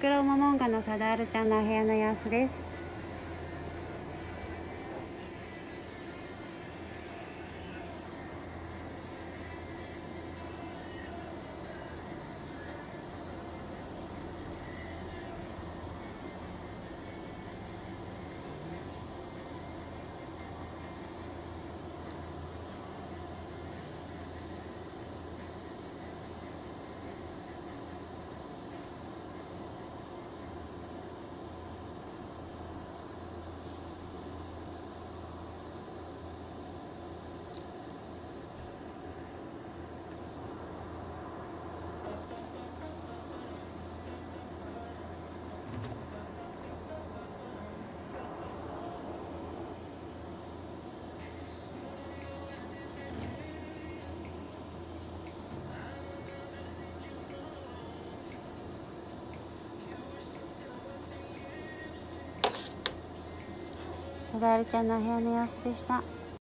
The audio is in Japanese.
クロモモンガのサダールちゃんのお部屋の様子です。サダールちゃんの部屋の様子でした。